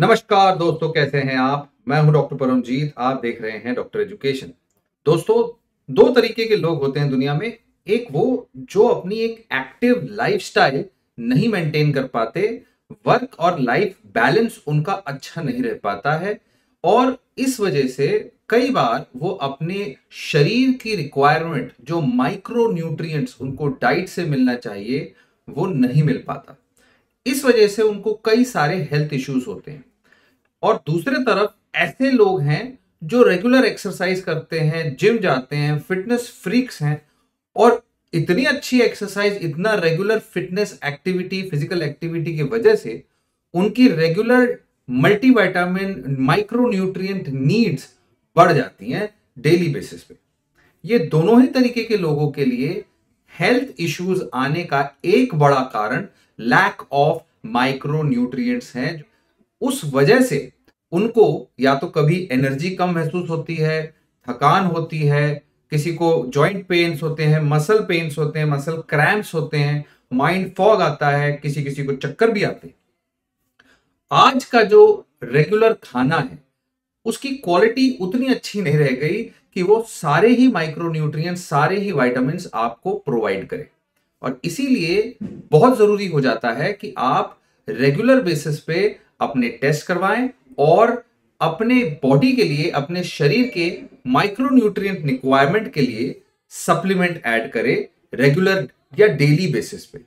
नमस्कार दोस्तों, कैसे हैं आप? मैं हूँ डॉक्टर परमजीत, आप देख रहे हैं डॉक्टर एजुकेशन। दोस्तों, दो तरीके के लोग होते हैं दुनिया में। एक वो जो अपनी एक एक्टिव लाइफस्टाइल नहीं मेंटेन कर पाते वर्क और लाइफ बैलेंस उनका अच्छा नहीं रह पाता है। और इस वजह से कई बार वो अपने शरीर की रिक्वायरमेंट जो माइक्रो न्यूट्रिएंट्स उनको डाइट से मिलना चाहिए, वो नहीं मिल पाता। इस वजह से उनको कई सारे हेल्थ इश्यूज़ होते हैं। और दूसरे तरफ़ ऐसे लोग हैं जो रेगुलर एक्सरसाइज करते हैं जिम जाते हैं फिटनेस फ्रीक्स हैं और इतनी अच्छी एक्सरसाइज इतना regular fitness activity physical activity की वजह से उनकी regular multivitamin micro nutrient needs बढ़ जाती हैं डेली बेसिस पे। ये दोनों ही तरीके के लोगों के लिए हेल्थ इश्यूज़ आने का एक बड़ा कारण लैक ऑफ़ माइक्रो न्यूट्रिएंट्स हैं। उस वजह से उनको या तो कभी एनर्जी कम महसूस होती है, थकान होती है, किसी को जॉइंट पेन्स होते हैं मसल पेन्स होते हैं मसल क्रैम्प्स होते हैं माइंड फॉग आता है किसी किसी को चक्कर भी आते हैं। आज का जो रेगुलर खाना है, उसकी क्वालिटी उतनी अच्छी नहीं रह गई कि वो सारे ही माइक्रोन्यूट्रिएंट सारे ही वाइटामिन आपको प्रोवाइड करे। और इसीलिए बहुत ज़रूरी हो जाता है कि आप रेगुलर बेसिस पे अपने टेस्ट करवाएँ और अपने बॉडी के लिए, अपने शरीर के माइक्रोन्यूट्रिएंट रिक्वायरमेंट के लिए सप्लीमेंट ऐड करें रेगुलर या डेली बेसिस पे।